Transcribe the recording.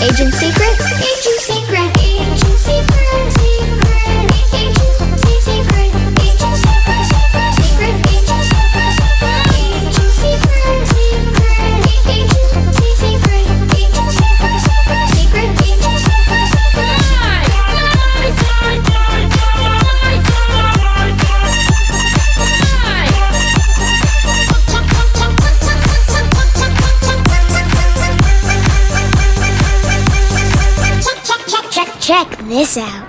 Agent Secrets Check this out.